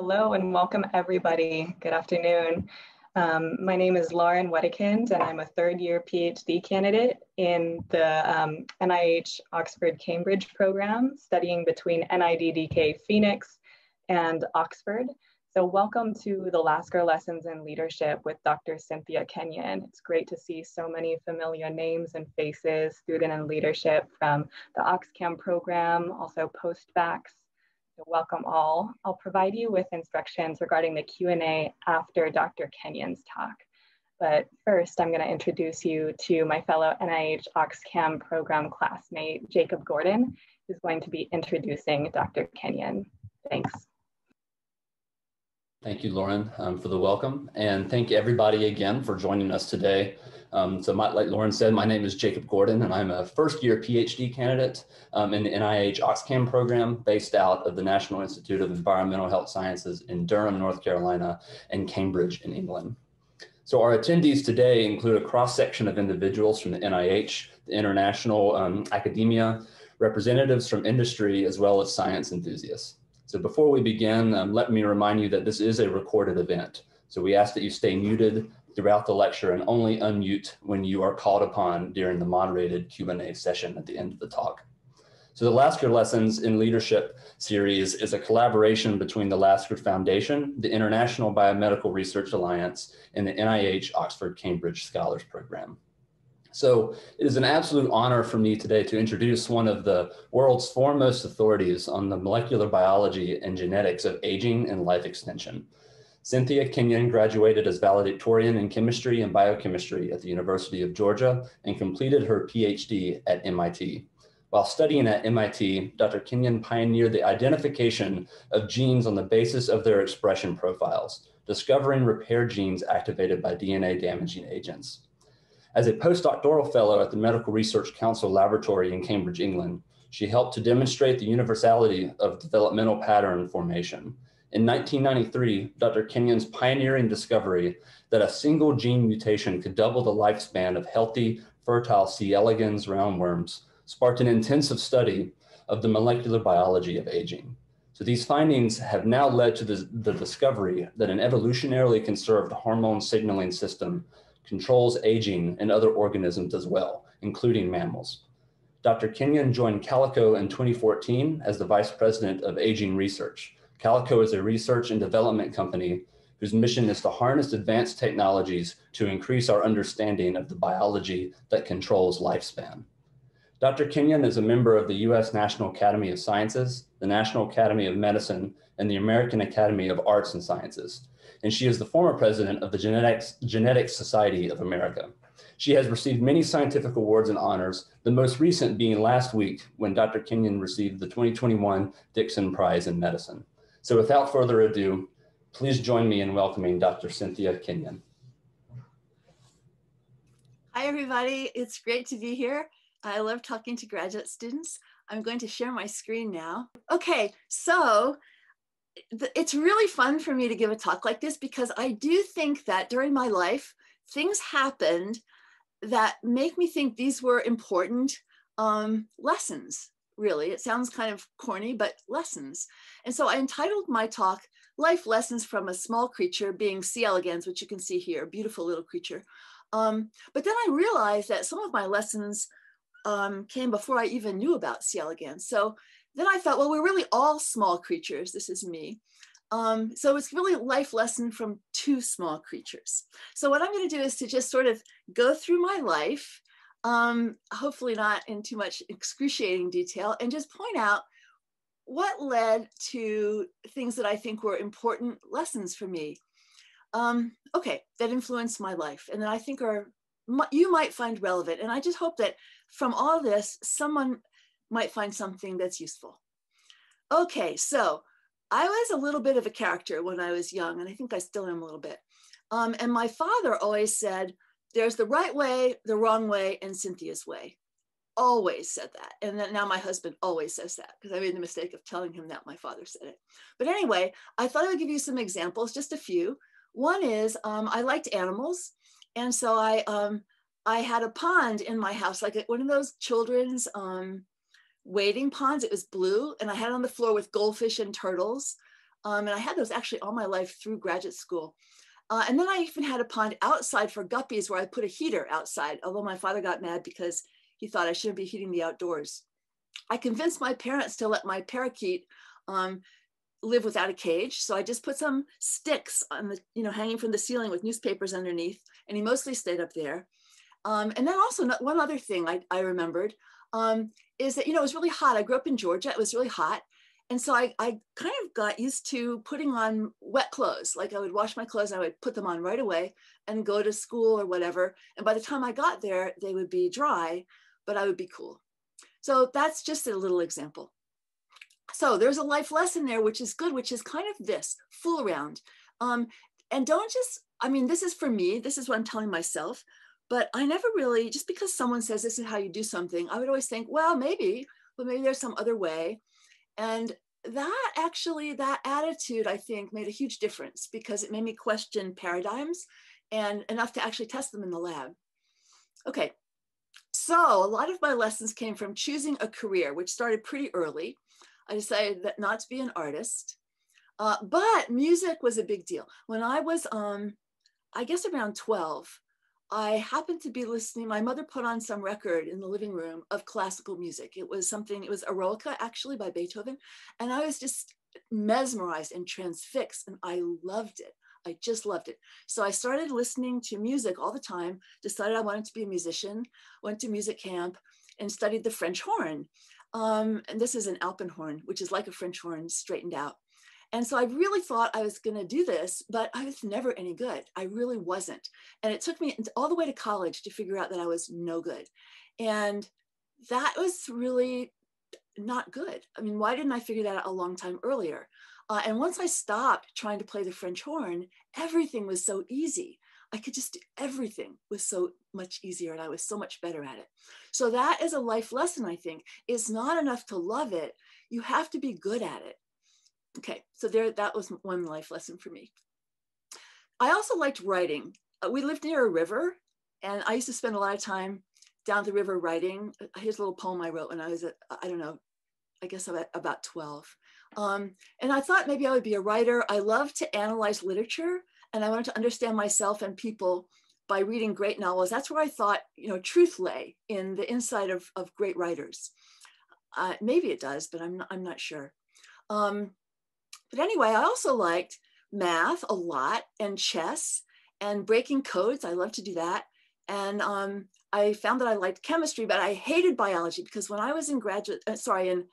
Hello and welcome everybody. Good afternoon. Um, my name is Lauren Wedekind and I'm a third year PhD candidate in the um, NIH Oxford Cambridge program studying between NIDDK Phoenix and Oxford. So welcome to the Lasker Lessons in Leadership with Dr. Cynthia Kenyon. It's great to see so many familiar names and faces, student and leadership from the OxCam program, also postbacks. Welcome all. I'll provide you with instructions regarding the Q&A after Dr. Kenyon's talk. But first, I'm going to introduce you to my fellow NIH OxCam program classmate, Jacob Gordon, who's going to be introducing Dr. Kenyon. Thanks. Thank you, Lauren, um, for the welcome. And thank everybody again for joining us today. Um, so my, like Lauren said, my name is Jacob Gordon, and I'm a first year PhD candidate um, in the NIH OxCam program based out of the National Institute of Environmental Health Sciences in Durham, North Carolina, and Cambridge in England. So our attendees today include a cross-section of individuals from the NIH, the international um, academia, representatives from industry, as well as science enthusiasts. So before we begin, um, let me remind you that this is a recorded event. So we ask that you stay muted throughout the lecture and only unmute when you are called upon during the moderated Q&A session at the end of the talk. So the Lasker Lessons in Leadership series is a collaboration between the Lasker Foundation, the International Biomedical Research Alliance, and the NIH Oxford Cambridge Scholars Program. So it is an absolute honor for me today to introduce one of the world's foremost authorities on the molecular biology and genetics of aging and life extension. Cynthia Kenyon graduated as valedictorian in chemistry and biochemistry at the University of Georgia and completed her PhD at MIT. While studying at MIT, Dr. Kenyon pioneered the identification of genes on the basis of their expression profiles, discovering repair genes activated by DNA damaging agents. As a postdoctoral fellow at the Medical Research Council Laboratory in Cambridge, England, she helped to demonstrate the universality of developmental pattern formation. In 1993, Dr. Kenyon's pioneering discovery that a single gene mutation could double the lifespan of healthy, fertile C. elegans roundworms sparked an intensive study of the molecular biology of aging. So these findings have now led to the, the discovery that an evolutionarily conserved hormone signaling system controls aging in other organisms as well, including mammals. Dr. Kenyon joined Calico in 2014 as the Vice President of Aging Research. Calico is a research and development company whose mission is to harness advanced technologies to increase our understanding of the biology that controls lifespan. Dr. Kenyon is a member of the U.S. National Academy of Sciences, the National Academy of Medicine, and the American Academy of Arts and Sciences and she is the former president of the Genetics, Genetics Society of America. She has received many scientific awards and honors, the most recent being last week when Dr. Kenyon received the 2021 Dickson Prize in Medicine. So without further ado, please join me in welcoming Dr. Cynthia Kenyon. Hi, everybody. It's great to be here. I love talking to graduate students. I'm going to share my screen now. Okay, so it's really fun for me to give a talk like this because I do think that during my life, things happened that make me think these were important um, lessons, really. It sounds kind of corny, but lessons. And so I entitled my talk, Life Lessons from a Small Creature, being C. elegans, which you can see here, beautiful little creature. Um, but then I realized that some of my lessons um, came before I even knew about C. elegans. So then I thought, well, we're really all small creatures. This is me. Um, so it's really a life lesson from two small creatures. So what I'm going to do is to just sort of go through my life, um, hopefully not in too much excruciating detail, and just point out what led to things that I think were important lessons for me. Um, okay, that influenced my life, and that I think are you might find relevant. And I just hope that from all this, someone might find something that's useful. Okay, so I was a little bit of a character when I was young, and I think I still am a little bit. Um, and my father always said, there's the right way, the wrong way, and Cynthia's way. Always said that. And then now my husband always says that because I made the mistake of telling him that my father said it. But anyway, I thought I would give you some examples, just a few. One is um, I liked animals. And so I, um, I had a pond in my house, like one of those children's um, wading ponds. It was blue, and I had it on the floor with goldfish and turtles. Um, and I had those actually all my life through graduate school. Uh, and then I even had a pond outside for guppies where I put a heater outside, although my father got mad because he thought I shouldn't be heating the outdoors. I convinced my parents to let my parakeet um, live without a cage. So I just put some sticks on the, you know, hanging from the ceiling with newspapers underneath, and he mostly stayed up there. Um, and then also one other thing I, I remembered um, is that, you know, it was really hot. I grew up in Georgia. It was really hot. And so I, I kind of got used to putting on wet clothes. Like I would wash my clothes, I would put them on right away and go to school or whatever. And by the time I got there, they would be dry, but I would be cool. So that's just a little example. So there's a life lesson there, which is good, which is kind of this fool around. Um, and don't just, I mean, this is for me, this is what I'm telling myself, but I never really, just because someone says this is how you do something, I would always think, well, maybe, but maybe there's some other way. And that actually, that attitude, I think, made a huge difference because it made me question paradigms and enough to actually test them in the lab. Okay, so a lot of my lessons came from choosing a career, which started pretty early. I decided that not to be an artist, uh, but music was a big deal. When I was, um, I guess around 12, I happened to be listening. My mother put on some record in the living room of classical music. It was something, it was Eroica actually by Beethoven. And I was just mesmerized and transfixed, and I loved it. I just loved it. So I started listening to music all the time, decided I wanted to be a musician, went to music camp, and studied the French horn. Um, and this is an Alpenhorn, which is like a French horn straightened out. And so I really thought I was going to do this, but I was never any good. I really wasn't. And it took me all the way to college to figure out that I was no good. And that was really not good. I mean, why didn't I figure that out a long time earlier? Uh, and once I stopped trying to play the French horn, everything was so easy. I could just do everything was so much easier and I was so much better at it. So that is a life lesson, I think. It's not enough to love it. You have to be good at it. Okay, so there that was one life lesson for me. I also liked writing. Uh, we lived near a river and I used to spend a lot of time down the river writing. Here's a little poem I wrote when I was, at, I don't know, I guess about, about 12. Um, and I thought maybe I would be a writer. I love to analyze literature and I wanted to understand myself and people by reading great novels. That's where I thought, you know, truth lay in the inside of, of great writers. Uh, maybe it does, but I'm not, I'm not sure. Um, but anyway, I also liked math a lot and chess and breaking codes. I love to do that. And um, I found that I liked chemistry, but I hated biology because when I was in graduate, uh, sorry, in,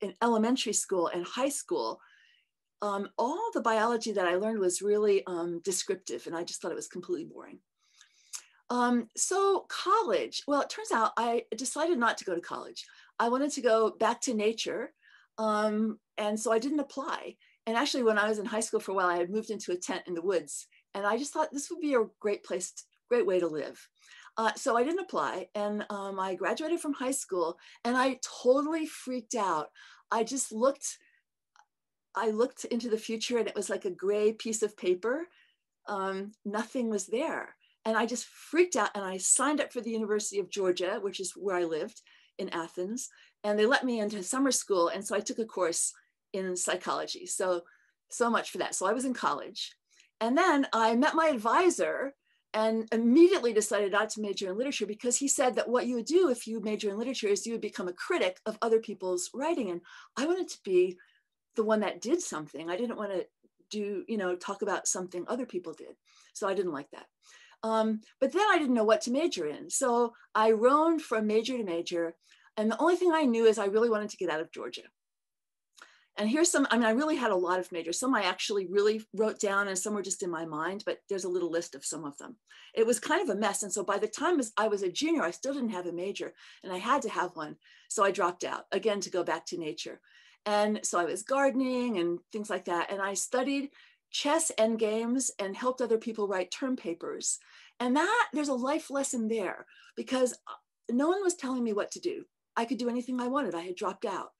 in elementary school and high school, um, all the biology that I learned was really um, descriptive, and I just thought it was completely boring. Um, so college, well, it turns out I decided not to go to college. I wanted to go back to nature, um, and so I didn't apply. And actually, when I was in high school for a while, I had moved into a tent in the woods, and I just thought this would be a great place, great way to live. Uh, so I didn't apply, and um, I graduated from high school, and I totally freaked out. I just looked I looked into the future and it was like a gray piece of paper. Um, nothing was there. And I just freaked out and I signed up for the University of Georgia, which is where I lived in Athens. And they let me into summer school. And so I took a course in psychology. So, so much for that. So I was in college. And then I met my advisor and immediately decided not to major in literature because he said that what you would do if you major in literature is you would become a critic of other people's writing. And I wanted to be the one that did something. I didn't want to do, you know, talk about something other people did. So I didn't like that. Um, but then I didn't know what to major in. So I roamed from major to major. And the only thing I knew is I really wanted to get out of Georgia. And here's some, I mean, I really had a lot of majors. Some I actually really wrote down and some were just in my mind, but there's a little list of some of them. It was kind of a mess. And so by the time I was a junior, I still didn't have a major and I had to have one. So I dropped out again to go back to nature. And so I was gardening and things like that. And I studied chess end games and helped other people write term papers. And that there's a life lesson there because uh, no one was telling me what to do. I could do anything I wanted. I had dropped out.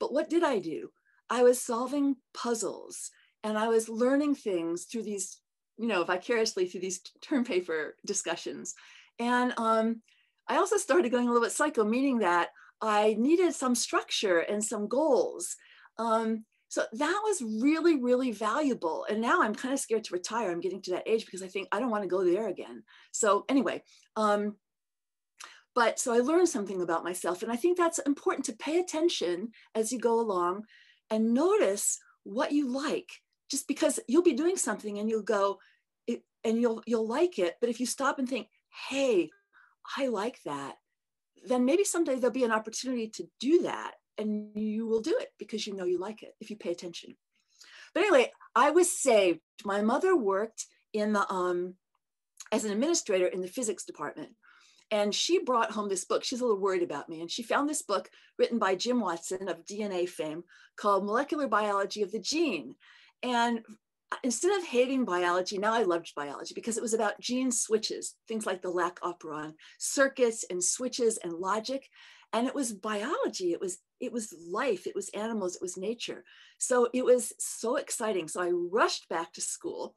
But what did I do? I was solving puzzles and I was learning things through these, you know, vicariously through these term paper discussions. And um, I also started going a little bit psycho, meaning that I needed some structure and some goals. Um, so that was really, really valuable. And now I'm kind of scared to retire. I'm getting to that age because I think I don't want to go there again. So anyway, um, but so I learned something about myself. And I think that's important to pay attention as you go along and notice what you like, just because you'll be doing something and you'll go, it, and you'll you'll like it. But if you stop and think, hey, I like that, then maybe someday there'll be an opportunity to do that and you will do it because you know you like it if you pay attention. But anyway, I was saved. My mother worked in the um, as an administrator in the physics department. And she brought home this book. She's a little worried about me. And she found this book written by Jim Watson of DNA fame called Molecular Biology of the Gene. And instead of hating biology, now I loved biology because it was about gene switches, things like the lac operon, circuits and switches and logic and it was biology it was it was life it was animals it was nature so it was so exciting so i rushed back to school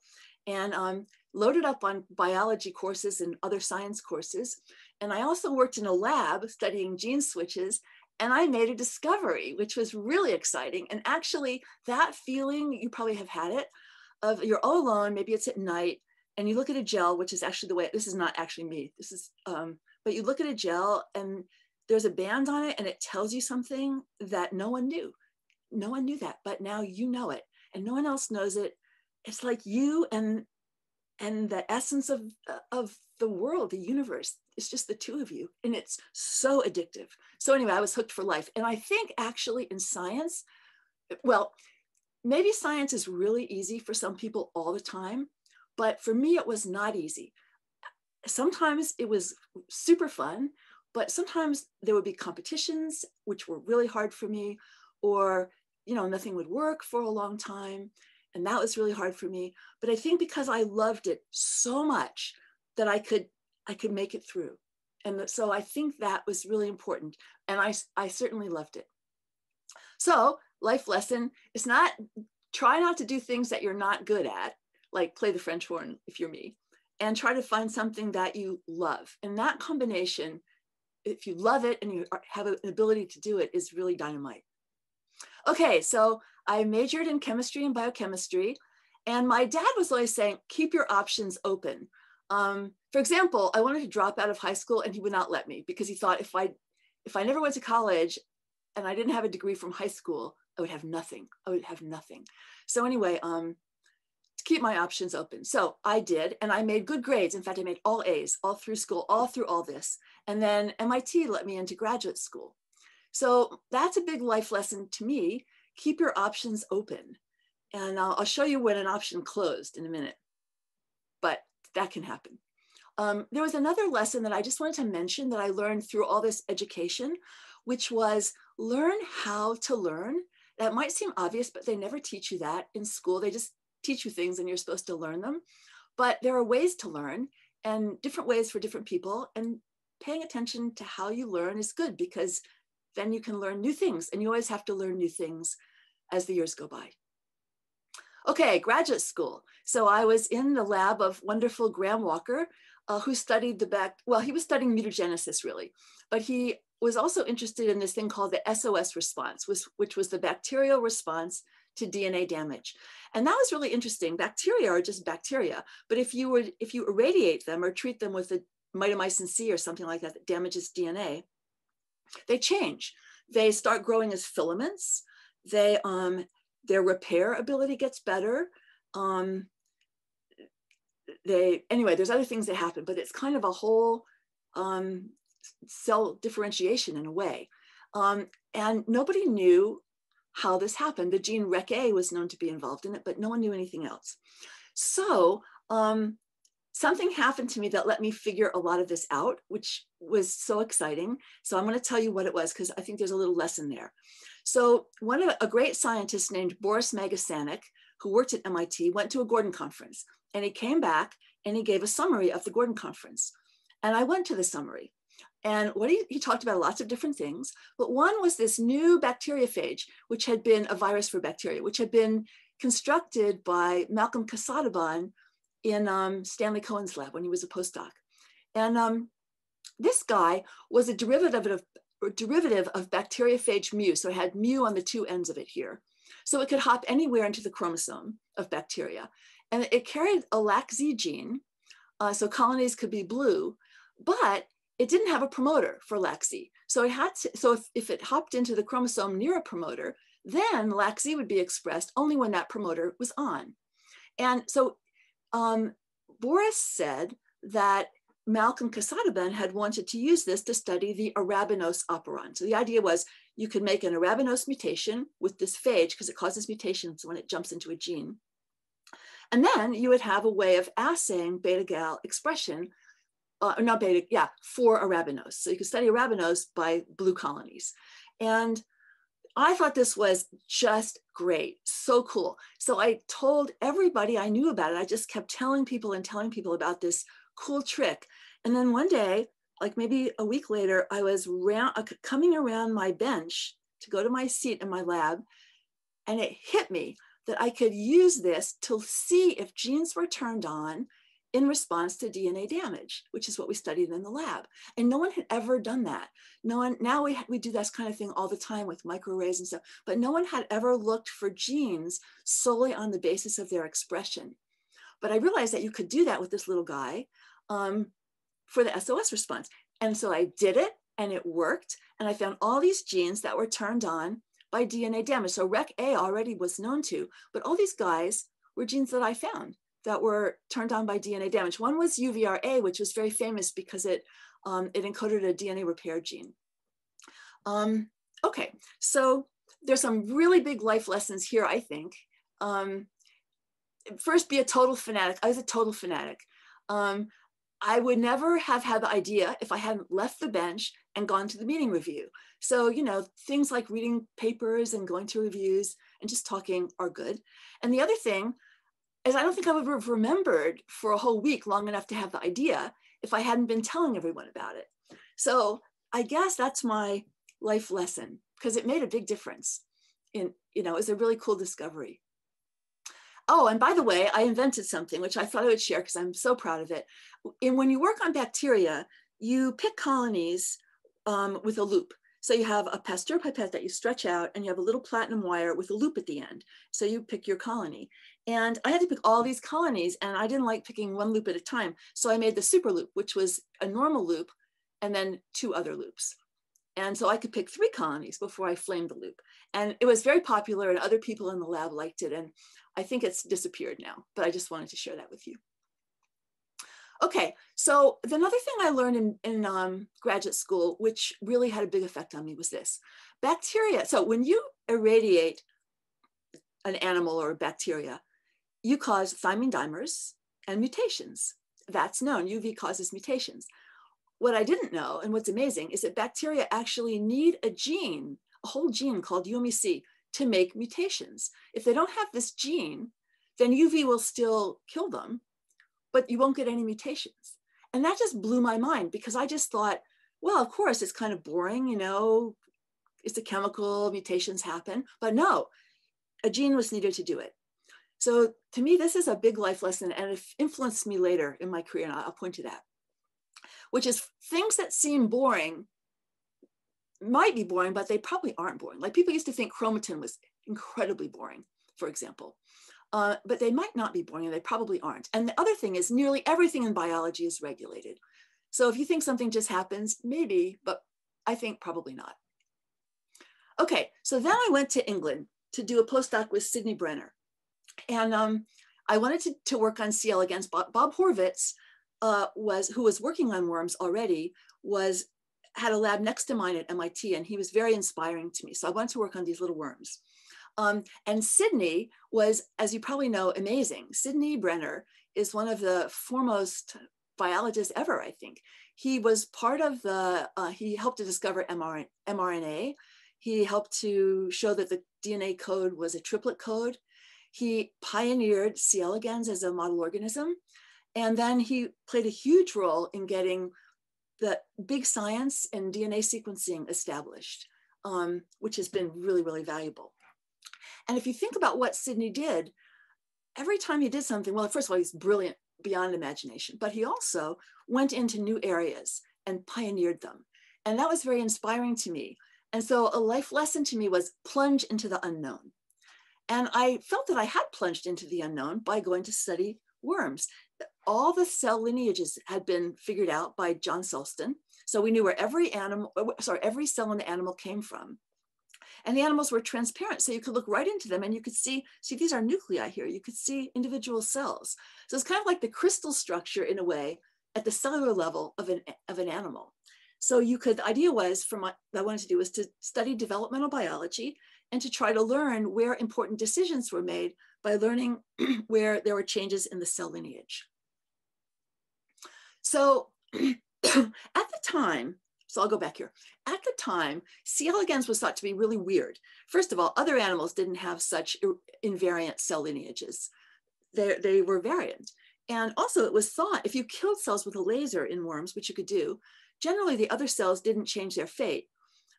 and um, loaded up on biology courses and other science courses and i also worked in a lab studying gene switches and I made a discovery, which was really exciting. And actually, that feeling, you probably have had it, of you're all alone, maybe it's at night, and you look at a gel, which is actually the way, this is not actually me, this is, um, but you look at a gel and there's a band on it and it tells you something that no one knew. No one knew that, but now you know it and no one else knows it. It's like you and and the essence of of the world, the universe. It's just the two of you and it's so addictive. So anyway, I was hooked for life. And I think actually in science, well, maybe science is really easy for some people all the time, but for me it was not easy. Sometimes it was super fun but sometimes there would be competitions which were really hard for me or you know nothing would work for a long time and that was really hard for me but i think because i loved it so much that i could i could make it through. And so i think that was really important and i i certainly loved it. So life lesson is not try not to do things that you're not good at like play the french horn if you're me and try to find something that you love. And that combination if you love it and you have an ability to do it is really dynamite. Okay, so I majored in chemistry and biochemistry, and my dad was always saying, keep your options open. Um, for example, I wanted to drop out of high school and he would not let me because he thought if I if I never went to college and I didn't have a degree from high school, I would have nothing. I would have nothing. So anyway, um, to keep my options open. So I did, and I made good grades. In fact, I made all A's all through school, all through all this. And then MIT let me into graduate school. So that's a big life lesson to me. Keep your options open. And I'll, I'll show you when an option closed in a minute, but that can happen. Um, there was another lesson that I just wanted to mention that I learned through all this education, which was learn how to learn. That might seem obvious, but they never teach you that in school. They just teach you things and you're supposed to learn them. But there are ways to learn and different ways for different people. And paying attention to how you learn is good because then you can learn new things and you always have to learn new things as the years go by. Okay, graduate school. So I was in the lab of wonderful Graham Walker, uh, who studied the back, well, he was studying mutagenesis really, but he was also interested in this thing called the SOS response, which, which was the bacterial response to DNA damage. And that was really interesting. Bacteria are just bacteria, but if you would, if you irradiate them or treat them with a mitomycin C or something like that that damages DNA, they change. They start growing as filaments. They, um, their repair ability gets better. Um, they, anyway, there's other things that happen, but it's kind of a whole um, cell differentiation in a way. Um, and nobody knew how this happened. The gene REC-A was known to be involved in it, but no one knew anything else. So um, something happened to me that let me figure a lot of this out, which was so exciting. So I'm going to tell you what it was because I think there's a little lesson there. So one of a great scientist named Boris Magasanik, who worked at MIT, went to a Gordon conference and he came back and he gave a summary of the Gordon conference. And I went to the summary. And what he, he talked about lots of different things, but one was this new bacteriophage, which had been a virus for bacteria, which had been constructed by Malcolm Casadaban in um, Stanley Cohen's lab when he was a postdoc. And um, this guy was a derivative of, derivative of bacteriophage mu. So it had mu on the two ends of it here. So it could hop anywhere into the chromosome of bacteria. And it carried a LAC-Z gene, uh, so colonies could be blue, but it didn't have a promoter for LAC-Z. So it had to, so if, if it hopped into the chromosome near a promoter, then LAC-Z would be expressed only when that promoter was on. And so um, Boris said that Malcolm Casadaban had wanted to use this to study the arabinose operon. So the idea was you could make an arabinose mutation with this phage because it causes mutations when it jumps into a gene. And then you would have a way of assaying beta gal expression, uh, not beta, yeah, for arabinose. So you could study arabinose by blue colonies. And I thought this was just great, so cool. So I told everybody I knew about it. I just kept telling people and telling people about this cool trick. And then one day, like maybe a week later, I was round, uh, coming around my bench to go to my seat in my lab, and it hit me that I could use this to see if genes were turned on in response to DNA damage, which is what we studied in the lab. And no one had ever done that. No one, now we, we do this kind of thing all the time with microarrays and stuff, but no one had ever looked for genes solely on the basis of their expression. But I realized that you could do that with this little guy um, for the SOS response. And so I did it and it worked. And I found all these genes that were turned on by DNA damage. So REC-A already was known to, but all these guys were genes that I found that were turned on by DNA damage. One was UVRA, which was very famous because it, um, it encoded a DNA repair gene. Um, okay, so there's some really big life lessons here, I think. Um, first, be a total fanatic. I was a total fanatic. Um, I would never have had the idea if I hadn't left the bench and gone to the meeting review. So, you know, things like reading papers and going to reviews and just talking are good. And the other thing is I don't think I would have remembered for a whole week long enough to have the idea if I hadn't been telling everyone about it. So I guess that's my life lesson because it made a big difference in, you know, it's a really cool discovery. Oh, and by the way, I invented something which I thought I would share because I'm so proud of it. And when you work on bacteria, you pick colonies um, with a loop. So you have a Pasteur pipette that you stretch out and you have a little platinum wire with a loop at the end. So you pick your colony. And I had to pick all these colonies and I didn't like picking one loop at a time. So I made the super loop, which was a normal loop and then two other loops. And so I could pick three colonies before I flamed the loop. And it was very popular and other people in the lab liked it. And I think it's disappeared now, but I just wanted to share that with you. Okay, so the another thing I learned in, in um, graduate school, which really had a big effect on me, was this. Bacteria, so when you irradiate an animal or a bacteria, you cause thymine dimers and mutations. That's known, UV causes mutations. What I didn't know, and what's amazing, is that bacteria actually need a gene, a whole gene called umuC, to make mutations. If they don't have this gene, then UV will still kill them, but you won't get any mutations. And that just blew my mind because I just thought, well, of course, it's kind of boring, you know, it's a chemical, mutations happen. But no, a gene was needed to do it. So to me, this is a big life lesson and it influenced me later in my career, and I'll point to that, which is things that seem boring might be boring, but they probably aren't boring. Like people used to think chromatin was incredibly boring, for example uh, but they might not be boring and they probably aren't. And the other thing is nearly everything in biology is regulated. So if you think something just happens, maybe, but I think probably not. Okay, so then I went to England to do a postdoc with Sydney Brenner. And um, I wanted to, to work on C. elegans Bob, Bob Horvitz uh, was, who was working on worms already, was had a lab next to mine at MIT, and he was very inspiring to me. So I wanted to work on these little worms. Um, and Sydney was, as you probably know, amazing. Sydney Brenner is one of the foremost biologists ever, I think. He was part of the, uh, he helped to discover mRNA. He helped to show that the DNA code was a triplet code. He pioneered C. elegans as a model organism. And then he played a huge role in getting the big science and DNA sequencing established, um, which has been really, really valuable. And if you think about what Sydney did, every time he did something, well, first of all, he's brilliant beyond imagination, but he also went into new areas and pioneered them. And that was very inspiring to me. And so a life lesson to me was plunge into the unknown. And I felt that I had plunged into the unknown by going to study worms. All the cell lineages had been figured out by John Sulston. So we knew where every animal, uh, sorry, every cell in the animal came from. And the animals were transparent, so you could look right into them and you could see, see, these are nuclei here. You could see individual cells. So it's kind of like the crystal structure in a way at the cellular level of an, of an animal. So you could, the idea was for my, I wanted to do was to study developmental biology and to try to learn where important decisions were made by learning where there were changes in the cell lineage. So at the time, so I'll go back here. At the time, C. elegans was thought to be really weird. First of all, other animals didn't have such invariant cell lineages. They, they were variant. And also it was thought if you killed cells with a laser in worms, which you could do, generally the other cells didn't change their fate.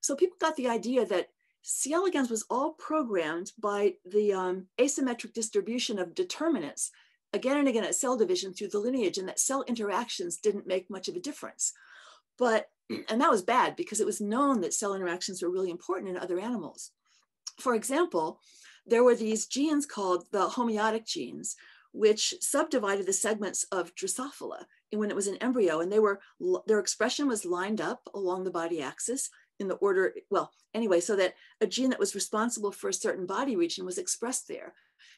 So people got the idea that C. elegans was all programmed by the um, asymmetric distribution of determinants again and again at cell division through the lineage and that cell interactions didn't make much of a difference. But and that was bad because it was known that cell interactions were really important in other animals. For example, there were these genes called the homeotic genes, which subdivided the segments of Drosophila when it was an embryo, and they were their expression was lined up along the body axis in the order, well, anyway, so that a gene that was responsible for a certain body region was expressed there.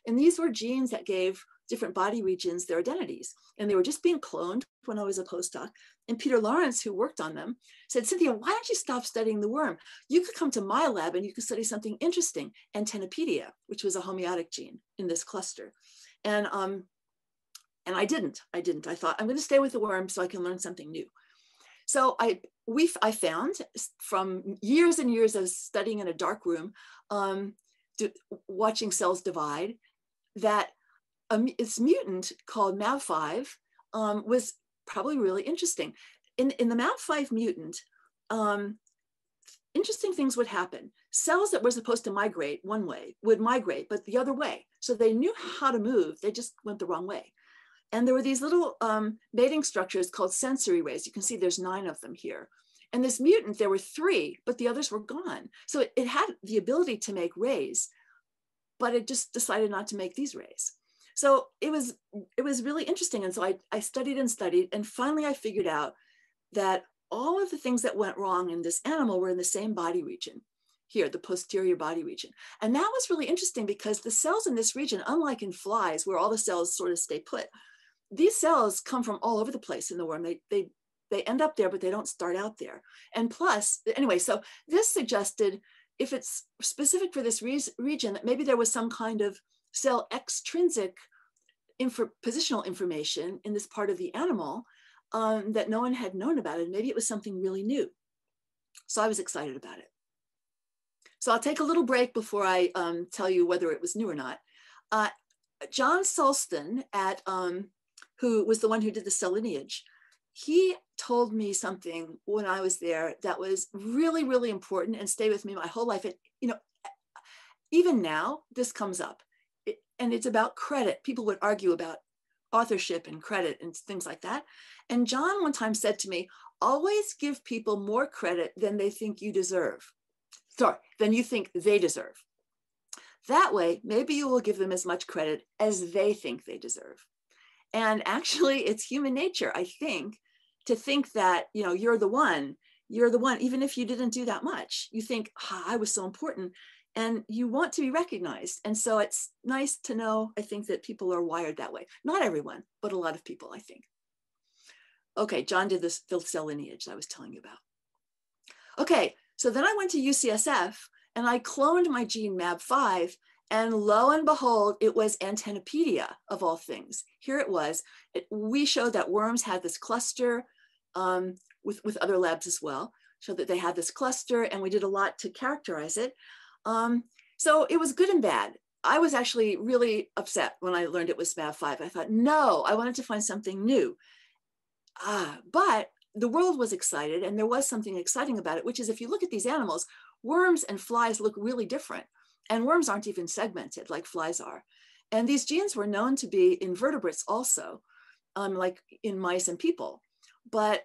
And these were genes that gave different body regions their identities. And they were just being cloned when I was a postdoc. And Peter Lawrence, who worked on them, said, Cynthia, why don't you stop studying the worm? You could come to my lab and you could study something interesting, Antennapedia, which was a homeotic gene in this cluster. And, um, and I didn't, I didn't. I thought, I'm going to stay with the worm so I can learn something new. So I, we, I found from years and years of studying in a dark room, um, watching cells divide, that a, this mutant called MAB5 um, was probably really interesting. In, in the MAB5 mutant, um, interesting things would happen. Cells that were supposed to migrate one way would migrate, but the other way. So they knew how to move, they just went the wrong way. And there were these little um, mating structures called sensory rays. You can see there's nine of them here. And this mutant, there were three, but the others were gone. So it, it had the ability to make rays, but it just decided not to make these rays. So it was it was really interesting. And so I, I studied and studied, and finally I figured out that all of the things that went wrong in this animal were in the same body region here, the posterior body region. And that was really interesting because the cells in this region, unlike in flies, where all the cells sort of stay put, these cells come from all over the place in the worm. They, they, they end up there, but they don't start out there. And plus, anyway, so this suggested if it's specific for this re region, that maybe there was some kind of cell extrinsic positional information in this part of the animal um, that no one had known about And Maybe it was something really new. So I was excited about it. So I'll take a little break before I um, tell you whether it was new or not. Uh, John Sulston, at, um, who was the one who did the cell lineage, he told me something when I was there that was really, really important and stayed with me my whole life. And, you know, even now, this comes up and it's about credit. People would argue about authorship and credit and things like that. And John one time said to me, always give people more credit than they think you deserve. Sorry, than you think they deserve. That way, maybe you will give them as much credit as they think they deserve. And actually, it's human nature, I think, to think that, you know, you're the one, you're the one, even if you didn't do that much. You think, ah, I was so important and you want to be recognized. And so it's nice to know, I think, that people are wired that way. Not everyone, but a lot of people, I think. Okay, John did this filth cell lineage I was telling you about. Okay, so then I went to UCSF and I cloned my gene MAB5 and lo and behold, it was Antennapedia of all things. Here it was. It, we showed that worms had this cluster um, with, with other labs as well, showed that they had this cluster and we did a lot to characterize it. Um, so it was good and bad. I was actually really upset when I learned it was MAB5. I thought, no, I wanted to find something new. Ah, but the world was excited and there was something exciting about it, which is if you look at these animals, worms and flies look really different. And worms aren't even segmented like flies are. And these genes were known to be in vertebrates also, um, like in mice and people. But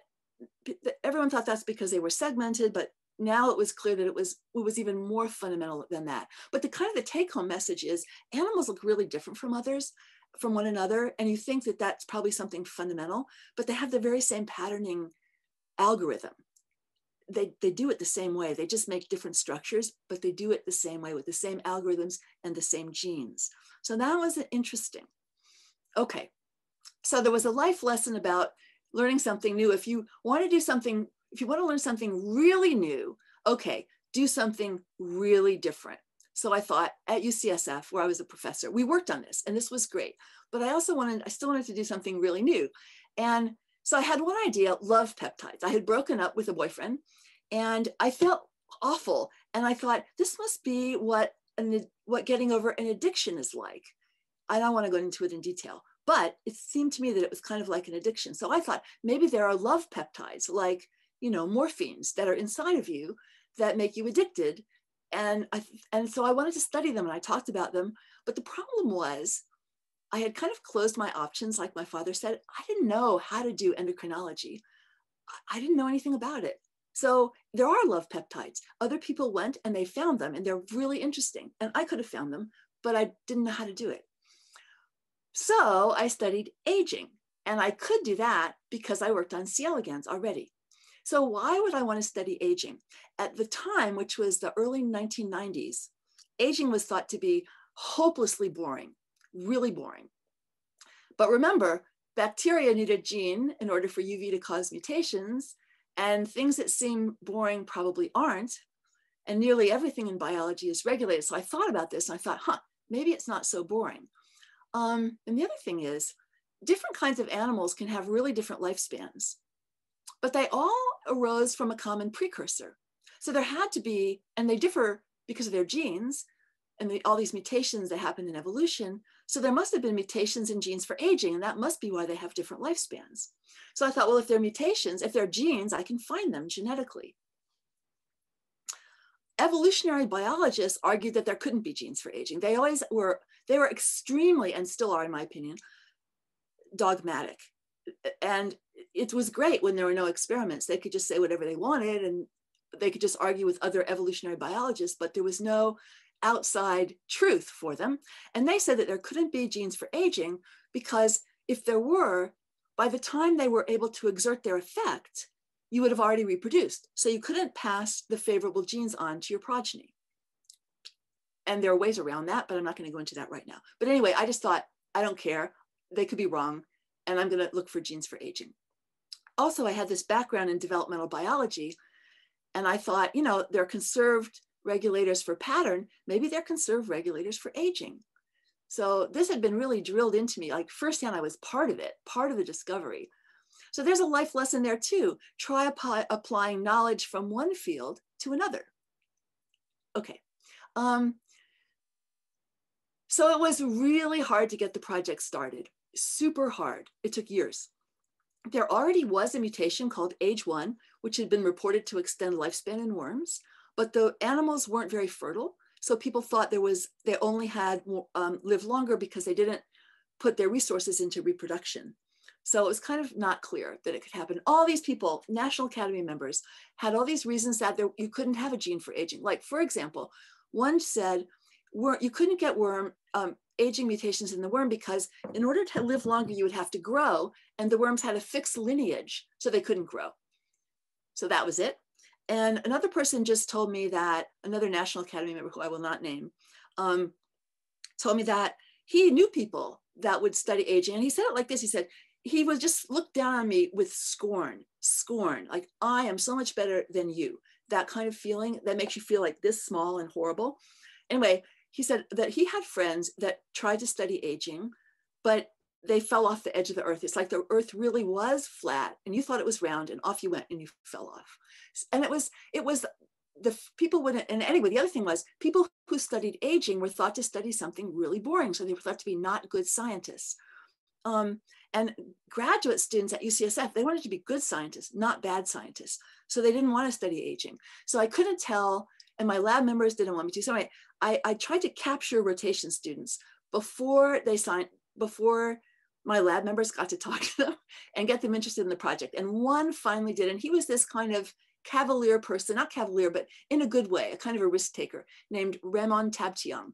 everyone thought that's because they were segmented, but now it was clear that it was it was even more fundamental than that. But the kind of the take home message is animals look really different from others from one another and you think that that's probably something fundamental but they have the very same patterning algorithm they, they do it the same way. They just make different structures but they do it the same way with the same algorithms and the same genes. So that was interesting. Okay. So there was a life lesson about learning something new. If you want to do something if you want to learn something really new okay do something really different. So I thought at UCSF, where I was a professor, we worked on this and this was great. But I also wanted, I still wanted to do something really new. And so I had one idea love peptides. I had broken up with a boyfriend and I felt awful. And I thought, this must be what, an, what getting over an addiction is like. I don't want to go into it in detail, but it seemed to me that it was kind of like an addiction. So I thought maybe there are love peptides like, you know, morphines that are inside of you that make you addicted and I, and so I wanted to study them and I talked about them. But the problem was I had kind of closed my options, like my father said. I didn't know how to do endocrinology. I didn't know anything about it. So there are love peptides. Other people went and they found them and they're really interesting. And I could have found them, but I didn't know how to do it. So I studied aging and I could do that because I worked on C. elegans already. So why would I want to study aging? At the time, which was the early 1990s, aging was thought to be hopelessly boring, really boring. But remember, bacteria need a gene in order for UV to cause mutations, and things that seem boring probably aren't. And nearly everything in biology is regulated. So I thought about this and I thought, huh, maybe it's not so boring. Um, and the other thing is, different kinds of animals can have really different lifespans but they all arose from a common precursor. So there had to be, and they differ because of their genes and the, all these mutations that happen in evolution. So there must have been mutations in genes for aging, and that must be why they have different lifespans. So I thought, well, if they're mutations, if they're genes, I can find them genetically. Evolutionary biologists argued that there couldn't be genes for aging. They always were, they were extremely, and still are in my opinion, dogmatic. And it was great when there were no experiments. They could just say whatever they wanted and they could just argue with other evolutionary biologists, but there was no outside truth for them. And they said that there couldn't be genes for aging because if there were, by the time they were able to exert their effect, you would have already reproduced. So you couldn't pass the favorable genes on to your progeny. And there are ways around that, but I'm not going to go into that right now. But anyway, I just thought, I don't care. They could be wrong. And I'm going to look for genes for aging also I had this background in developmental biology. And I thought, you know, they're conserved regulators for pattern, maybe they're conserved regulators for aging. So this had been really drilled into me. Like firsthand, I was part of it, part of the discovery. So there's a life lesson there too. Try apply, applying knowledge from one field to another. Okay. Um, so it was really hard to get the project started, super hard. It took years there already was a mutation called AGE1, which had been reported to extend lifespan in worms, but the animals weren't very fertile. So people thought there was, they only had um, lived longer because they didn't put their resources into reproduction. So it was kind of not clear that it could happen. All these people, National Academy members, had all these reasons that there, you couldn't have a gene for aging. Like, for example, one said you couldn't get worm um, aging mutations in the worm because in order to live longer, you would have to grow, and the worms had a fixed lineage, so they couldn't grow. So that was it. And another person just told me that, another National Academy member who I will not name, um, told me that he knew people that would study aging. And he said it like this he said, he would just look down on me with scorn, scorn, like I am so much better than you. That kind of feeling that makes you feel like this small and horrible. Anyway, he said that he had friends that tried to study aging, but they fell off the edge of the earth. It's like the earth really was flat and you thought it was round and off you went and you fell off. And it was, it was the people would, and anyway, the other thing was people who studied aging were thought to study something really boring. So they were thought to be not good scientists. Um, and graduate students at UCSF, they wanted to be good scientists, not bad scientists. So they didn't want to study aging. So I couldn't tell, and my lab members didn't want me to. So I, I, I tried to capture rotation students before they signed, before my lab members got to talk to them and get them interested in the project. And one finally did. And he was this kind of cavalier person, not cavalier, but in a good way, a kind of a risk taker named Ramon Tabtiang.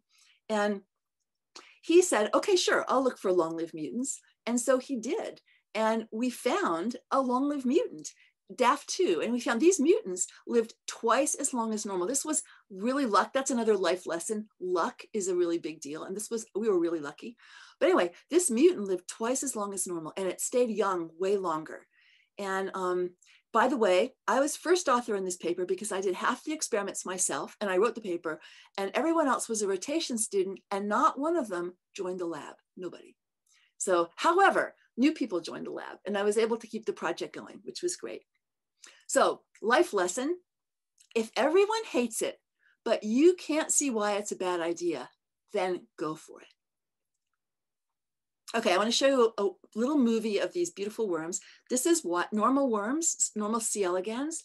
And he said, okay, sure, I'll look for long lived mutants. And so he did. And we found a long lived mutant. DAF2, and we found these mutants lived twice as long as normal. This was really luck. That's another life lesson. Luck is a really big deal. And this was, we were really lucky. But anyway, this mutant lived twice as long as normal and it stayed young way longer. And um, by the way, I was first author in this paper because I did half the experiments myself and I wrote the paper, and everyone else was a rotation student, and not one of them joined the lab. Nobody. So, however, new people joined the lab, and I was able to keep the project going, which was great. So, life lesson if everyone hates it, but you can't see why it's a bad idea, then go for it. Okay, I want to show you a, little movie of these beautiful worms. This is what normal worms, normal C. elegans.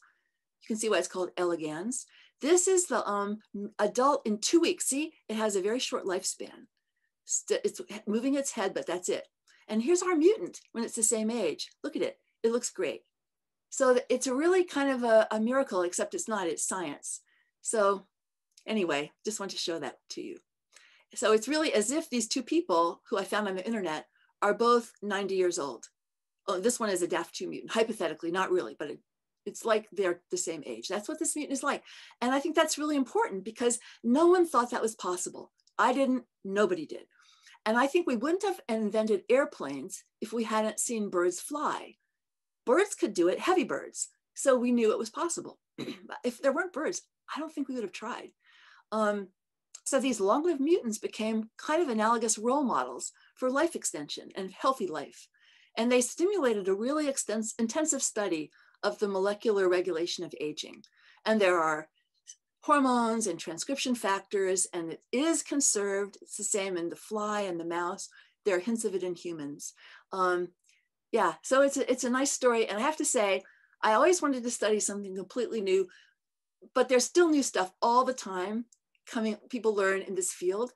You can see why it's called elegans. This is the um, adult in two weeks. See, it has a very short lifespan. It's moving its head, but that's it. And here's our mutant when it's the same age. Look at it. It looks great. So it's a really kind of a, a miracle, except it's not, it's science. So anyway, just want to show that to you. So it's really as if these two people who I found on the internet are both 90 years old. Oh, this one is a DAF2 mutant, hypothetically, not really, but it, it's like they're the same age. That's what this mutant is like. And I think that's really important because no one thought that was possible. I didn't, nobody did. And I think we wouldn't have invented airplanes if we hadn't seen birds fly birds could do it, heavy birds. So we knew it was possible. if there weren't birds, I don't think we would have tried. Um, so these long-lived mutants became kind of analogous role models for life extension and healthy life. And they stimulated a really extensive, intensive study of the molecular regulation of aging. And there are hormones and transcription factors, and it is conserved. It's the same in the fly and the mouse. There are hints of it in humans. Um, yeah, so it's a, it's a nice story. And I have to say, I always wanted to study something completely new, but there's still new stuff all the time coming, people learn in this field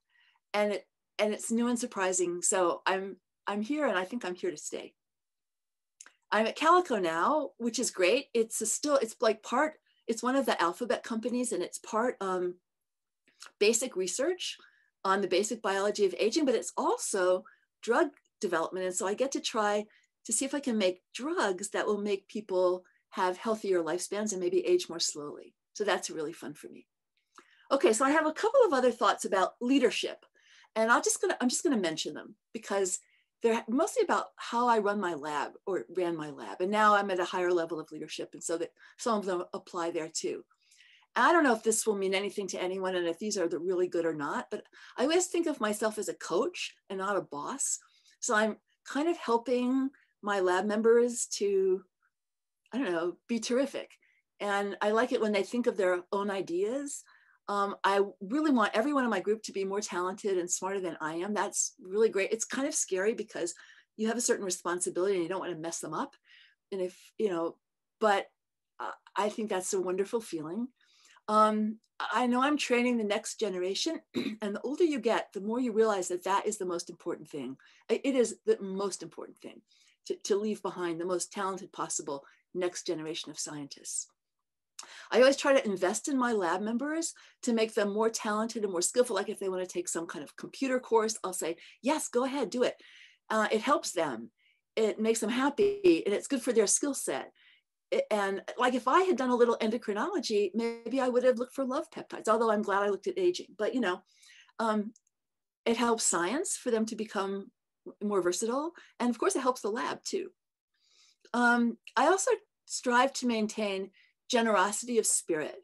and it, and it's new and surprising. So I'm, I'm here and I think I'm here to stay. I'm at Calico now, which is great. It's a still, it's like part, it's one of the alphabet companies and it's part um, basic research on the basic biology of aging, but it's also drug development. And so I get to try to see if I can make drugs that will make people have healthier lifespans and maybe age more slowly. So that's really fun for me. Okay, so I have a couple of other thoughts about leadership, and I'll just gonna I'm just gonna mention them because they're mostly about how I run my lab or ran my lab, and now I'm at a higher level of leadership, and so that some of them apply there too. I don't know if this will mean anything to anyone and if these are the really good or not, but I always think of myself as a coach and not a boss. So I'm kind of helping my lab members to, I don't know, be terrific. And I like it when they think of their own ideas. Um, I really want everyone in my group to be more talented and smarter than I am. That's really great. It's kind of scary because you have a certain responsibility and you don't want to mess them up. And if, you know, but uh, I think that's a wonderful feeling. Um, I know I'm training the next generation, and the older you get, the more you realize that that is the most important thing. It is the most important thing to, to leave behind the most talented possible next generation of scientists. I always try to invest in my lab members to make them more talented and more skillful. Like if they want to take some kind of computer course, I'll say, yes, go ahead, do it. Uh, it helps them. It makes them happy and it's good for their skill set. And like if I had done a little endocrinology, maybe I would have looked for love peptides, although I'm glad I looked at aging. But you know, um, it helps science for them to become more versatile. And of course, it helps the lab too. Um, I also strive to maintain generosity of spirit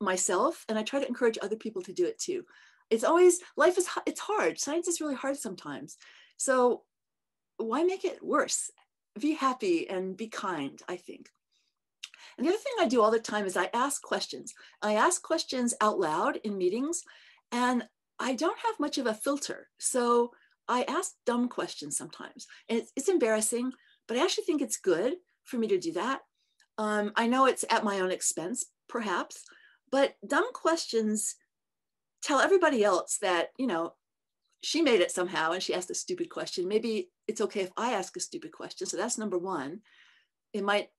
myself, and I try to encourage other people to do it too. It's always, life is, it's hard. Science is really hard sometimes. So why make it worse? Be happy and be kind, I think. And the other thing I do all the time is I ask questions. I ask questions out loud in meetings, and I don't have much of a filter. So I ask dumb questions sometimes. And it's, it's embarrassing, but I actually think it's good for me to do that. Um, I know it's at my own expense, perhaps, but dumb questions tell everybody else that, you know, she made it somehow and she asked a stupid question. Maybe it's okay if I ask a stupid question. So that's number one. It might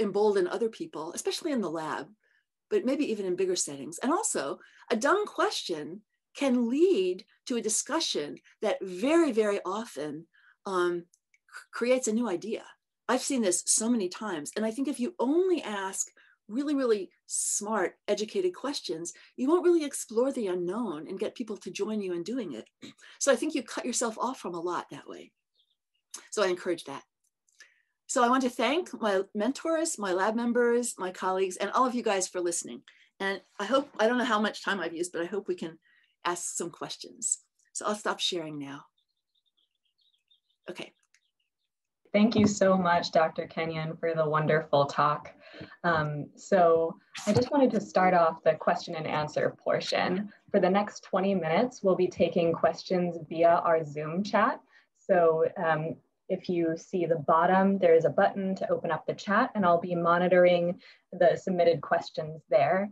embolden other people, especially in the lab, but maybe even in bigger settings. And also, a dumb question can lead to a discussion that very, very often um, creates a new idea. I've seen this so many times. And I think if you only ask really, really smart, educated questions, you won't really explore the unknown and get people to join you in doing it. So I think you cut yourself off from a lot that way. So I encourage that. So I want to thank my mentors, my lab members, my colleagues, and all of you guys for listening. And I hope, I don't know how much time I've used, but I hope we can ask some questions. So I'll stop sharing now. Okay. Thank you so much, Dr. Kenyon, for the wonderful talk. Um, so I just wanted to start off the question and answer portion. For the next 20 minutes, we'll be taking questions via our Zoom chat. So um, if you see the bottom, there is a button to open up the chat and I'll be monitoring the submitted questions there.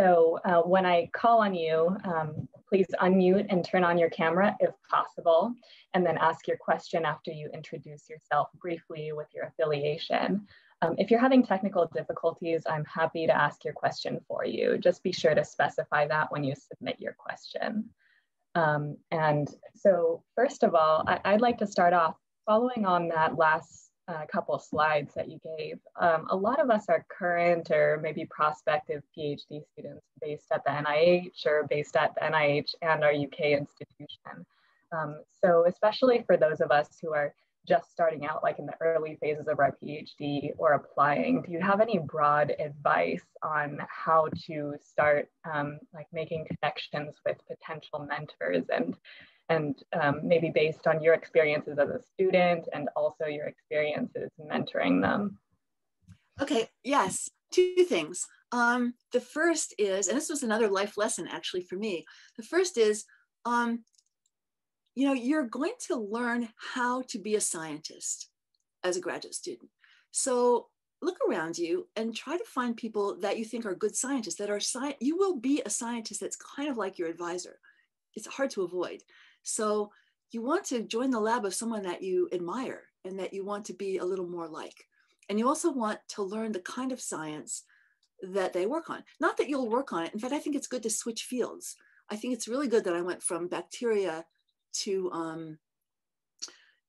So uh, when I call on you, um, please unmute and turn on your camera if possible, and then ask your question after you introduce yourself briefly with your affiliation. Um, if you're having technical difficulties, I'm happy to ask your question for you. Just be sure to specify that when you submit your question. Um, and so first of all, I, would like to start off following on that last uh, couple slides that you gave. Um, a lot of us are current or maybe prospective PhD students based at the NIH or based at the NIH and our UK institution. Um, so especially for those of us who are just starting out like in the early phases of our PhD or applying, do you have any broad advice on how to start um, like making connections with potential mentors and and um, maybe based on your experiences as a student and also your experiences mentoring them? Okay, yes, two things. Um, the first is, and this was another life lesson actually for me. The first is um, you know, you're going to learn how to be a scientist as a graduate student. So look around you and try to find people that you think are good scientists that are sci- you will be a scientist that's kind of like your advisor. It's hard to avoid. So you want to join the lab of someone that you admire and that you want to be a little more like. And you also want to learn the kind of science that they work on. Not that you'll work on it. In fact, I think it's good to switch fields. I think it's really good that I went from bacteria to um,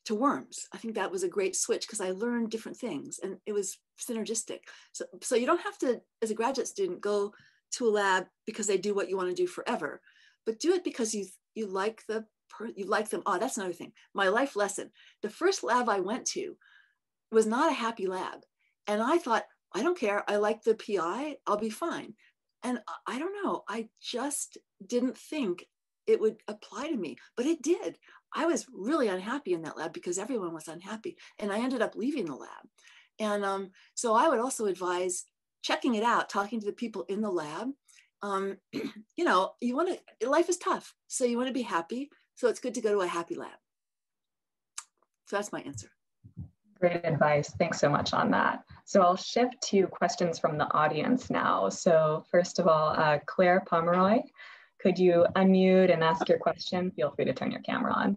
to worms. I think that was a great switch because I learned different things and it was synergistic. So, so you don't have to, as a graduate student, go to a lab because they do what you want to do forever, but do it because you you like the you like them. Oh, that's another thing. My life lesson. The first lab I went to was not a happy lab, and I thought I don't care. I like the PI. I'll be fine. And I don't know. I just didn't think it would apply to me, but it did. I was really unhappy in that lab because everyone was unhappy, and I ended up leaving the lab. And um, so I would also advise checking it out, talking to the people in the lab. Um, you know, you want to, life is tough. So you want to be happy. So it's good to go to a happy lab. So that's my answer. Great advice. Thanks so much on that. So I'll shift to questions from the audience now. So first of all, uh, Claire Pomeroy, could you unmute and ask your question? Feel free to turn your camera on.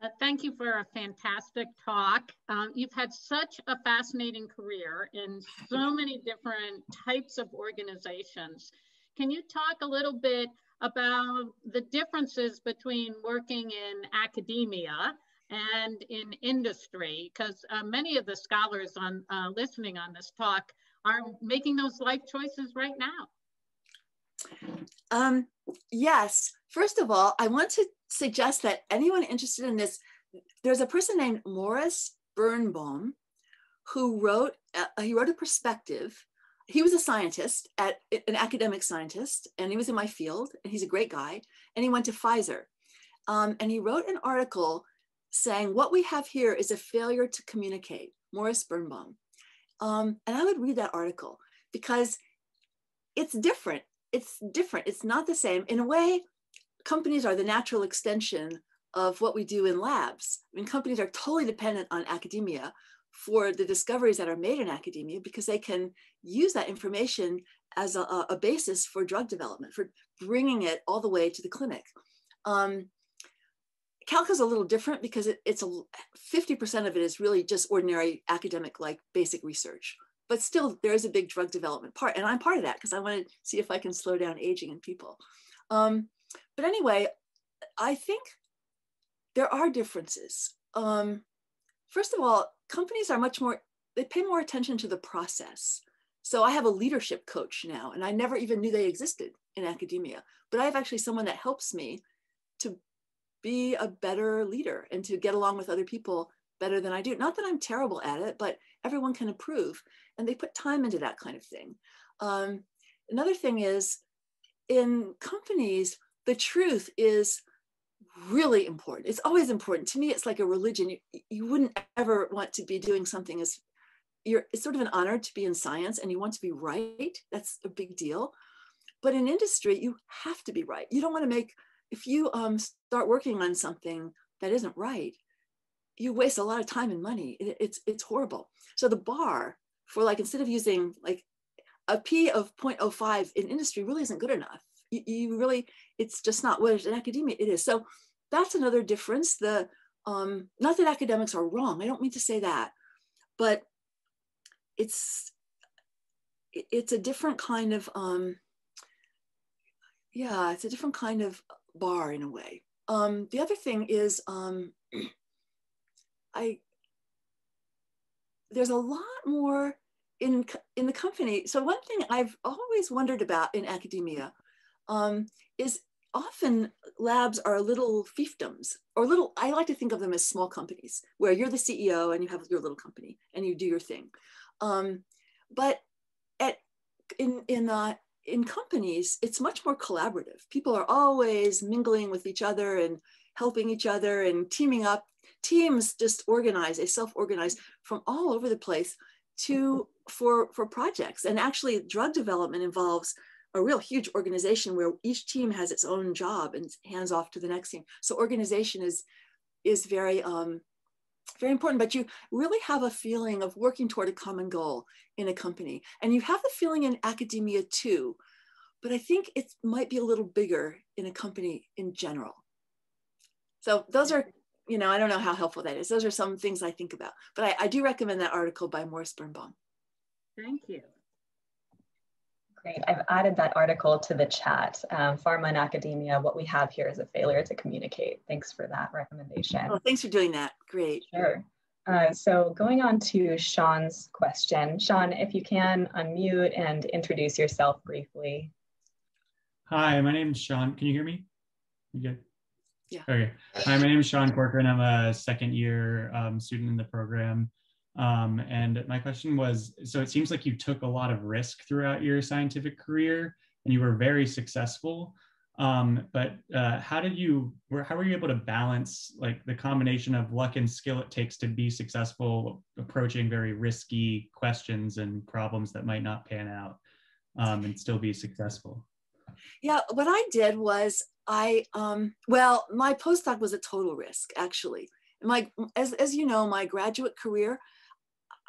Uh, thank you for a fantastic talk. Um, you've had such a fascinating career in so many different types of organizations. Can you talk a little bit about the differences between working in academia and in industry? Because uh, many of the scholars on uh, listening on this talk are making those life choices right now. Um, yes. First of all, I want to suggest that anyone interested in this, there's a person named Morris Birnbaum who wrote, uh, he wrote a perspective. He was a scientist, at an academic scientist, and he was in my field, and he's a great guy. And he went to Pfizer. Um, and he wrote an article saying, What we have here is a failure to communicate, Morris Birnbaum. Um, and I would read that article because it's different it's different. It's not the same. In a way, companies are the natural extension of what we do in labs. I mean, companies are totally dependent on academia for the discoveries that are made in academia because they can use that information as a, a basis for drug development, for bringing it all the way to the clinic. Um, Calico is a little different because it, it's a 50% of it is really just ordinary academic like basic research but still there is a big drug development part and i'm part of that because i want to see if i can slow down aging in people um, but anyway i think there are differences um, first of all companies are much more they pay more attention to the process so i have a leadership coach now and i never even knew they existed in academia but i have actually someone that helps me to be a better leader and to get along with other people better than I do. Not that I'm terrible at it, but everyone can improve. And they put time into that kind of thing. Um, another thing is in companies, the truth is really important. It's always important. To me, it's like a religion. You, you wouldn't ever want to be doing something as you're, it's sort of an honor to be in science and you want to be right. That's a big deal. But in industry, you have to be right. You don't want to make if you um, start working on something that isn't right, you waste a lot of time and money. It, it's it's horrible. So the bar for like instead of using like a p of 0.05 in industry really isn't good enough. You, you really it's just not what in academia it is. So that's another difference. The um, not that academics are wrong. I don't mean to say that, but it's it's a different kind of um, yeah, it's a different kind of bar in a way. Um, the other thing is um, I there's a lot more in in the company. So one thing I've always wondered about in academia um, is often labs are little fiefdoms or little i like to think of them as small companies where you're the ceo and you have your little company and you do your thing um, but at in in uh, in companies, it's much more collaborative. People are always mingling with each other and helping each other and teaming up. Teams just organize, they self-organize from all over the place to for for projects. And actually, drug development involves a real huge organization where each team has its own job and hands off to the next team. So organization is is very um, very important, but you really have a feeling of working toward a common goal in a company. And you have the feeling in academia too, but I think it might be a little bigger in a company in general. So those are, you know, I don't know how helpful that is. Those are some things I think about, but I, I do recommend that article by Morris Birnbaum. Thank you. Great. I've added that article to the chat. Um, Pharma and academia, what we have here is a failure to communicate. Thanks for that recommendation. Oh, thanks for doing that. Great. Sure. Uh, so going on to Sean's question. Sean, if you can unmute and introduce yourself briefly. Hi, my name is Sean. Can you hear me? You good? Yeah. Okay. Hi, my name is Sean Corcoran. I'm a second year um, student in the program. Um, and my question was, so it seems like you took a lot of risk throughout your scientific career and you were very successful. Um, but uh, how did you, how were you able to balance like the combination of luck and skill it takes to be successful approaching very risky questions and problems that might not pan out um, and still be successful? Yeah, what I did was I, um, well, my postdoc was a total risk actually. My, as, as you know, my graduate career,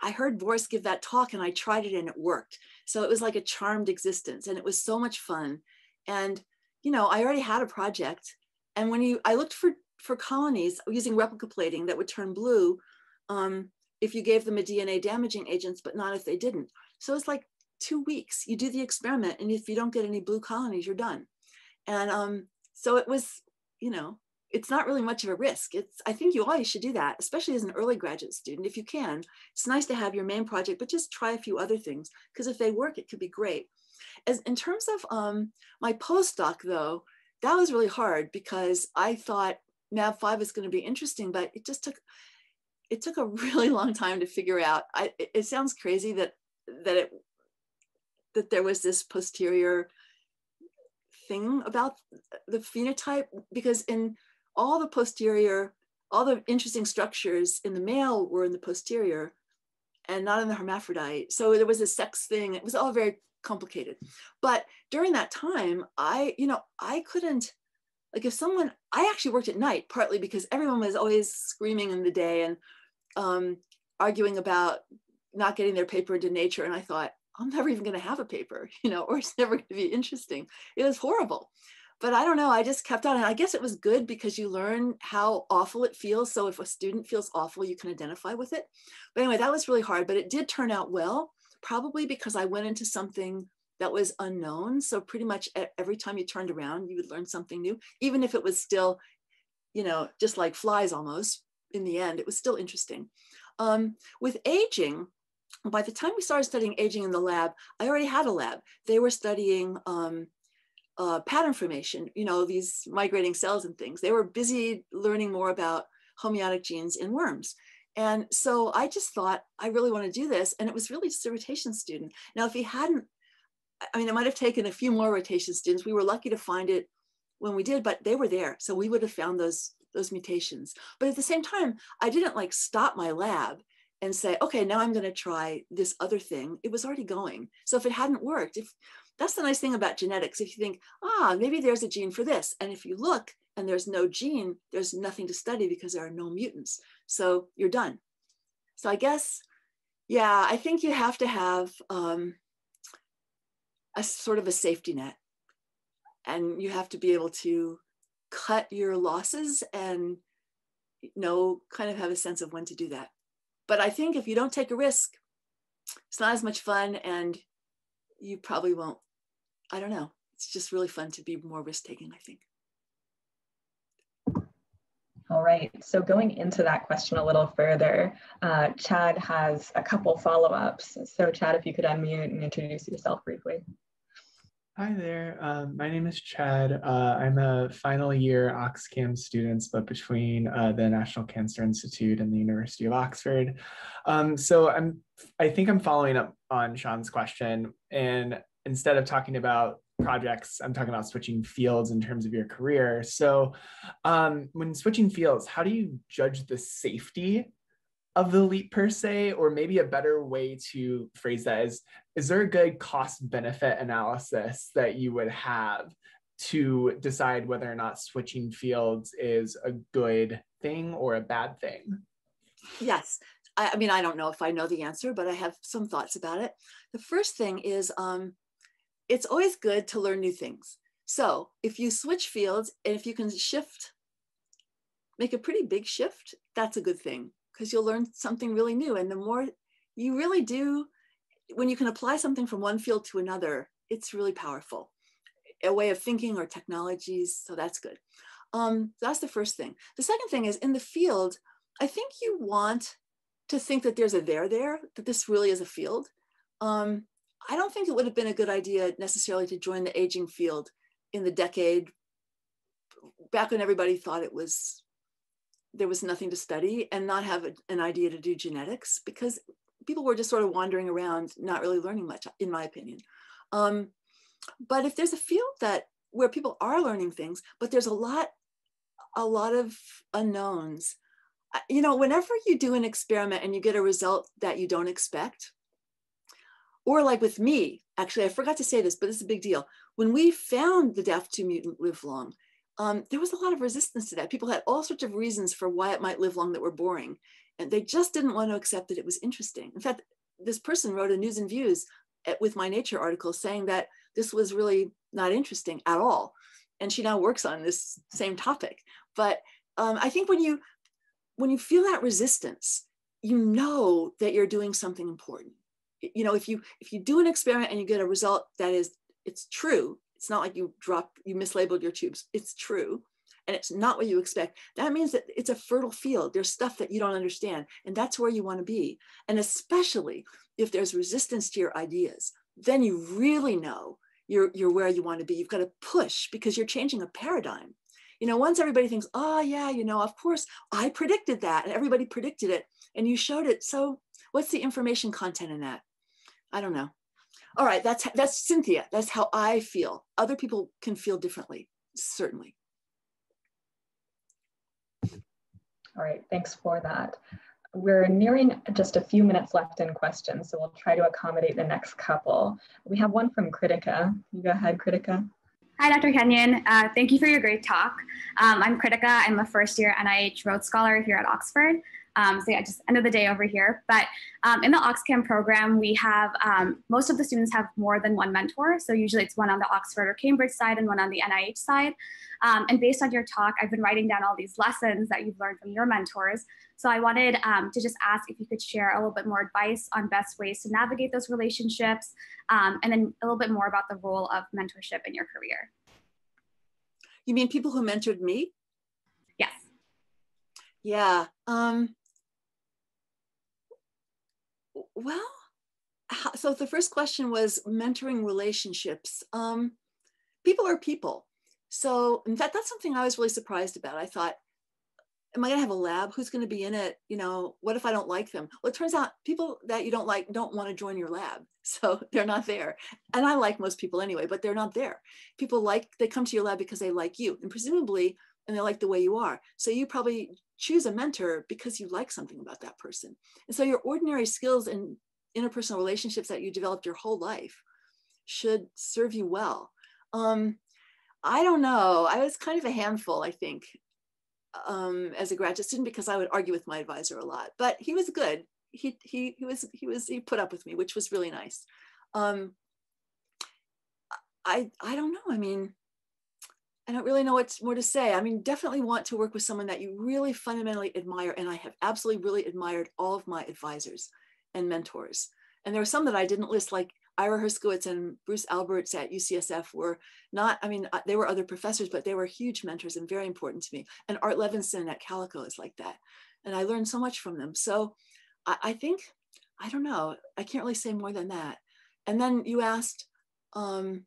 I heard Boris give that talk and I tried it and it worked. So it was like a charmed existence and it was so much fun. And, you know, I already had a project. And when you, I looked for, for colonies using replica plating that would turn blue um, if you gave them a DNA damaging agents, but not if they didn't. So it's like two weeks, you do the experiment. And if you don't get any blue colonies, you're done. And um, so it was, you know, it's not really much of a risk. It's I think you always should do that, especially as an early graduate student. If you can, it's nice to have your main project, but just try a few other things because if they work, it could be great. As in terms of um, my postdoc, though, that was really hard because I thought Mab5 was going to be interesting, but it just took it took a really long time to figure out. I, it sounds crazy that that it that there was this posterior thing about the phenotype because in all the posterior, all the interesting structures in the male were in the posterior and not in the hermaphrodite. So there was a sex thing. It was all very complicated. But during that time, I, you know, I couldn't, like if someone, I actually worked at night, partly because everyone was always screaming in the day and um, arguing about not getting their paper into nature. And I thought, I'm never even going to have a paper, you know, or it's never going to be interesting. It was horrible. But I don't know. I just kept on. And I guess it was good because you learn how awful it feels. So if a student feels awful, you can identify with it. But anyway, that was really hard, but it did turn out well, probably because I went into something that was unknown. So pretty much every time you turned around, you would learn something new, even if it was still, you know, just like flies almost in the end, it was still interesting. Um, with aging, by the time we started studying aging in the lab, I already had a lab. They were studying um, uh, pattern formation, you know, these migrating cells and things. They were busy learning more about homeotic genes in worms. And so I just thought, I really want to do this. And it was really just a rotation student. Now, if he hadn't, I mean, it might have taken a few more rotation students. We were lucky to find it when we did, but they were there. So we would have found those, those mutations. But at the same time, I didn't like stop my lab and say, okay, now I'm going to try this other thing. It was already going. So if it hadn't worked, if that's the nice thing about genetics. If you think, ah, maybe there's a gene for this. And if you look and there's no gene, there's nothing to study because there are no mutants. So you're done. So I guess, yeah, I think you have to have um, a sort of a safety net. And you have to be able to cut your losses and know, kind of have a sense of when to do that. But I think if you don't take a risk, it's not as much fun and you probably won't. I don't know. It's just really fun to be more risk taking, I think. All right, so going into that question a little further, uh, Chad has a couple follow-ups. So Chad, if you could unmute and introduce yourself briefly. Hi there, um, my name is Chad. Uh, I'm a final year OxCam student, but between uh, the National Cancer Institute and the University of Oxford. Um, so I'm, I think I'm following up on Sean's question, and instead of talking about projects, I'm talking about switching fields in terms of your career. So um, when switching fields, how do you judge the safety of the leap per se, or maybe a better way to phrase that is, is there a good cost benefit analysis that you would have to decide whether or not switching fields is a good thing or a bad thing? Yes. I, I mean, I don't know if I know the answer, but I have some thoughts about it. The first thing is um, it's always good to learn new things. So if you switch fields and if you can shift, make a pretty big shift, that's a good thing because you'll learn something really new. And the more you really do, when you can apply something from one field to another, it's really powerful. A way of thinking or technologies, so that's good. Um, that's the first thing. The second thing is in the field, I think you want to think that there's a there there, that this really is a field. Um, I don't think it would have been a good idea necessarily to join the aging field in the decade back when everybody thought it was there was nothing to study and not have a, an idea to do genetics because people were just sort of wandering around, not really learning much, in my opinion. Um, but if there's a field that where people are learning things, but there's a lot, a lot of unknowns. You know, whenever you do an experiment and you get a result that you don't expect, or like with me, actually, I forgot to say this, but this is a big deal. When we found the DAF2 mutant live long, um, there was a lot of resistance to that. People had all sorts of reasons for why it might live long that were boring. And they just didn't want to accept that it was interesting. In fact, this person wrote a news and views at, with my nature article saying that this was really not interesting at all. And she now works on this same topic. But um, I think when you when you feel that resistance, you know that you're doing something important. You know, if you if you do an experiment and you get a result that is it's true, it's not like you dropped, you mislabeled your tubes. It's true. And it's not what you expect. That means that it's a fertile field. There's stuff that you don't understand. And that's where you want to be. And especially if there's resistance to your ideas, then you really know you're, you're where you want to be. You've got to push because you're changing a paradigm. You know, once everybody thinks, oh, yeah, you know, of course, I predicted that and everybody predicted it and you showed it. So, what's the information content in that? I don't know all right that's that's cynthia that's how i feel other people can feel differently certainly all right thanks for that we're nearing just a few minutes left in questions so we'll try to accommodate the next couple we have one from Critica. you go ahead Critica. Hi, Dr. Kenyon. Uh, thank you for your great talk. Um, I'm Critica. I'm a first year NIH Rhodes Scholar here at Oxford. Um, so yeah, just end of the day over here. But um, in the OxCam program, we have um, most of the students have more than one mentor. So usually it's one on the Oxford or Cambridge side and one on the NIH side. Um, and based on your talk, I've been writing down all these lessons that you've learned from your mentors. So I wanted um, to just ask if you could share a little bit more advice on best ways to navigate those relationships, um, and then a little bit more about the role of mentorship in your career. You mean people who mentored me? Yes. Yeah. Um, well, so the first question was mentoring relationships. Um, people are people. So in fact, that's something I was really surprised about. I thought, am I going to have a lab? Who's going to be in it? You know, what if I don't like them? Well, it turns out people that you don't like don't want to join your lab. So they're not there. And I like most people anyway, but they're not there. People like, they come to your lab because they like you and presumably, and they like the way you are. So you probably choose a mentor because you like something about that person. And so your ordinary skills and interpersonal relationships that you developed your whole life should serve you well. Um, I don't know. I was kind of a handful, I think, um, as a graduate student because I would argue with my advisor a lot. But he was good. He he he was he was he put up with me, which was really nice. Um, I I don't know. I mean, I don't really know what more to say. I mean, definitely want to work with someone that you really fundamentally admire, and I have absolutely really admired all of my advisors and mentors. And there are some that I didn't list, like Ira Herskowitz and Bruce Alberts at UCSF were not, I mean, uh, they were other professors, but they were huge mentors and very important to me. And Art Levinson at Calico is like that. And I learned so much from them. So I, I think, I don't know, I can't really say more than that. And then you asked, um,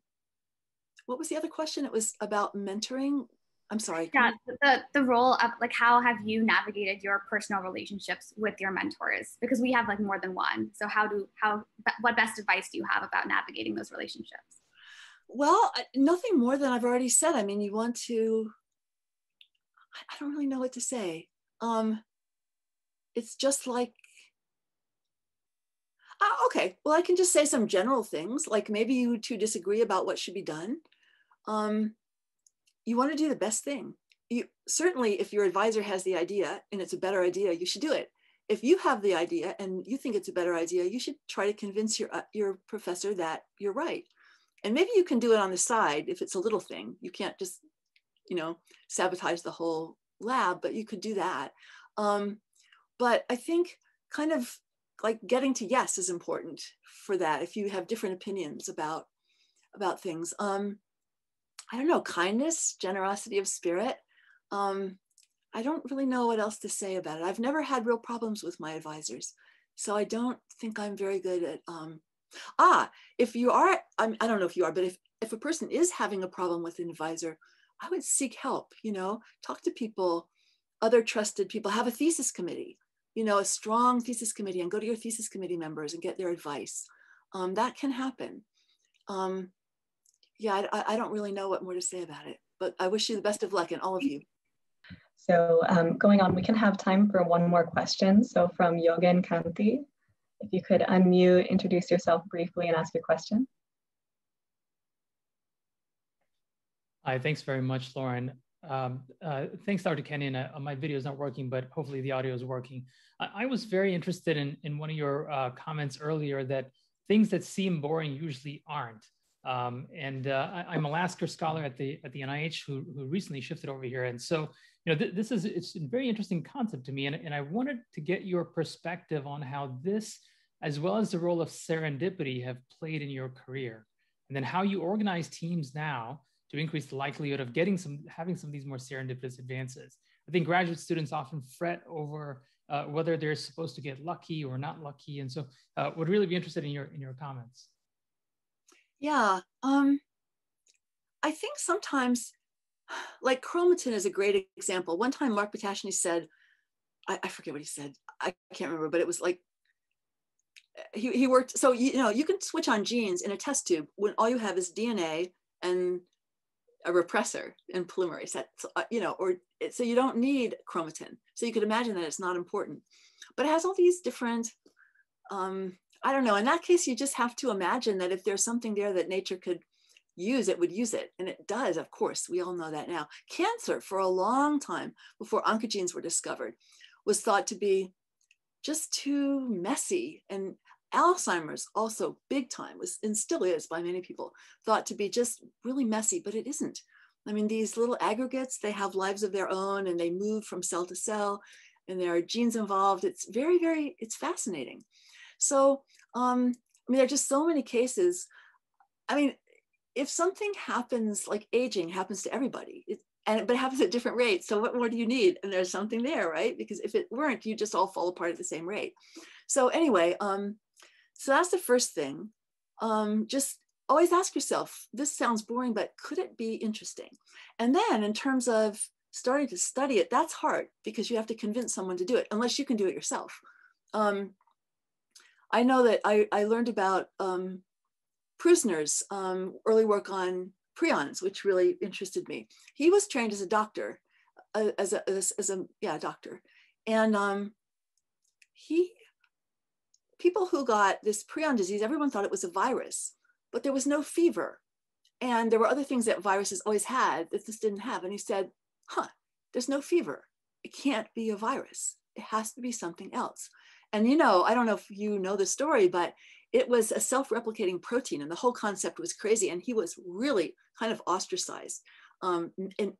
what was the other question? It was about mentoring. I'm sorry. Yeah, the, the role of like how have you navigated your personal relationships with your mentors? Because we have like more than one. So how do how what best advice do you have about navigating those relationships? Well, nothing more than I've already said. I mean, you want to I don't really know what to say. Um it's just like uh, okay, well, I can just say some general things, like maybe you two disagree about what should be done. Um, you want to do the best thing. You certainly, if your advisor has the idea and it's a better idea, you should do it. If you have the idea and you think it's a better idea, you should try to convince your uh, your professor that you're right. And maybe you can do it on the side if it's a little thing. You can't just, you know, sabotage the whole lab, but you could do that. Um, but I think kind of like getting to yes is important for that. If you have different opinions about about things. Um, I don't know, kindness, generosity of spirit. Um, I don't really know what else to say about it. I've never had real problems with my advisors. So I don't think I'm very good at, um, ah, if you are, I'm, I don't know if you are, but if, if a person is having a problem with an advisor, I would seek help, you know, talk to people, other trusted people, have a thesis committee, you know, a strong thesis committee and go to your thesis committee members and get their advice. Um, that can happen. Um, yeah, I, I, don't really know what more to say about it, but I wish you the best of luck and all of you. So um, going on, we can have time for one more question. So from Yogen Kanti, if you could unmute, introduce yourself briefly and ask your question. Hi, thanks very much, Lauren. Um, uh, thanks, Dr. Kenyon. Uh, my video is not working, but hopefully the audio is working. I, I was very interested in, in one of your uh, comments earlier that things that seem boring usually aren't. Um, and uh, I, am a Lasker scholar at the at the NIH who, who recently shifted over here. And so, you know, th this is it's a very interesting concept to me. And, and I wanted to get your perspective on how this, as well as the role of serendipity, have played in your career, and then how you organize teams now to increase the likelihood of getting some having some of these more serendipitous advances. I think graduate students often fret over uh, whether they're supposed to get lucky or not lucky, and so uh, would really be interested in your in your comments. Yeah. Um, I think sometimes, like chromatin is a great example. One time, Mark Ptashne said, I, I forget what he said. I can't remember, but it was like he, he worked. So you, you know, you can switch on genes in a test tube when all you have is DNA and a repressor and polymerase. That uh, you know, or so you don't need chromatin. So you could imagine that it's not important, but it has all these different um, I don't know. In that case, you just have to imagine that if there's something there that nature could use, it would use it. And it does, of course. We all know that now. Cancer, for a long time before oncogenes were discovered, was thought to be just too messy and Alzheimer's also big time was and still is by many people thought to be just really messy, but it isn't. I mean, these little aggregates, they have lives of their own and they move from cell to cell and there are genes involved. It's very, very, it's fascinating. So, um, I mean, there are just so many cases. I mean, if something happens like aging happens to everybody, it, and but it happens at different rates. So what more do you need? And there's something there, right? Because if it weren't, you just all fall apart at the same rate. So anyway, um, so that's the first thing. Um, just always ask yourself, this sounds boring, but could it be interesting? And then in terms of starting to study it, that's hard because you have to convince someone to do it, unless you can do it yourself. Um, I know that I, I learned about um, Prusiner's um, early work on prions, which really interested me. He was trained as a doctor, uh, as, a, as, as, a, yeah, doctor. And um, he people who got this prion disease, everyone thought it was a virus, but there was no fever. And there were other things that viruses always had that this didn't have. And he said, huh, there's no fever. It can't be a virus. It has to be something else. And you know, I don't know if you know the story, but it was a self-replicating protein and the whole concept was crazy. And he was really kind of ostracized um, and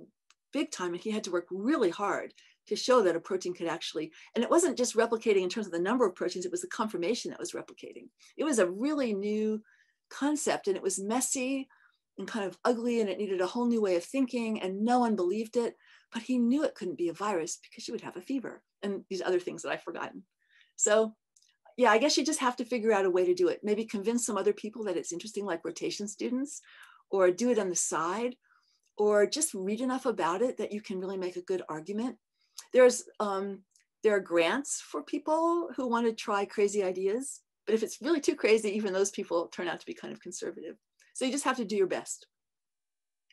big time. And he had to work really hard to show that a protein could actually, and it wasn't just replicating in terms of the number of proteins, it was the conformation that was replicating. It was a really new concept and it was messy and kind of ugly and it needed a whole new way of thinking and no one believed it, but he knew it couldn't be a virus because you would have a fever and these other things that I've forgotten. So yeah, I guess you just have to figure out a way to do it. Maybe convince some other people that it's interesting, like rotation students, or do it on the side, or just read enough about it that you can really make a good argument there's um, there are grants for people who want to try crazy ideas, but if it's really too crazy, even those people turn out to be kind of conservative. So you just have to do your best.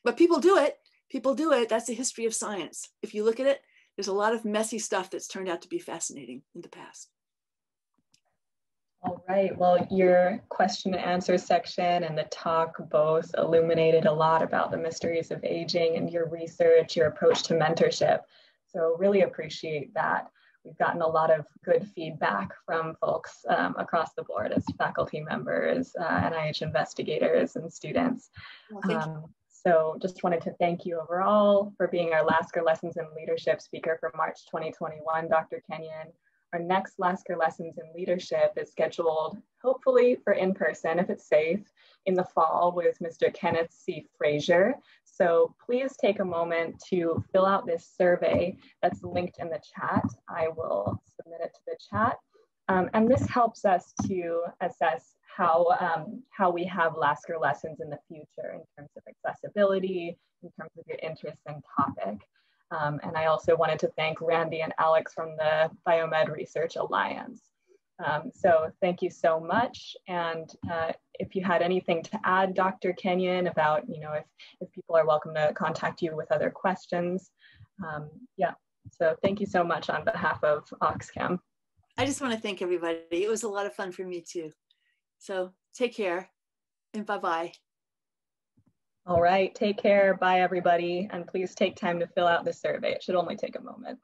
But people do it. People do it. That's the history of science. If you look at it, there's a lot of messy stuff that's turned out to be fascinating in the past. All right, well, your question and answer section and the talk both illuminated a lot about the mysteries of aging and your research, your approach to mentorship. So really appreciate that. We've gotten a lot of good feedback from folks um, across the board as faculty members, uh, NIH investigators, and students. Well, um, so just wanted to thank you overall for being our Lasker Lessons in Leadership speaker for March 2021, Dr. Kenyon. Our next Lasker Lessons in Leadership is scheduled hopefully for in-person if it's safe in the fall with Mr. Kenneth C. Frazier. So please take a moment to fill out this survey that's linked in the chat. I will submit it to the chat. Um, and this helps us to assess how, um, how we have Lasker lessons in the future in terms of accessibility, in terms of your interest and topic. Um, and I also wanted to thank Randy and Alex from the Biomed Research Alliance. Um, so thank you so much. And uh, if you had anything to add, Dr. Kenyon, about, you know, if, if people are welcome to contact you with other questions. Um, yeah, so thank you so much on behalf of OxCam. I just want to thank everybody. It was a lot of fun for me too. So take care and bye-bye. All right, take care. Bye, everybody. And please take time to fill out the survey. It should only take a moment.